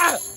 Ah!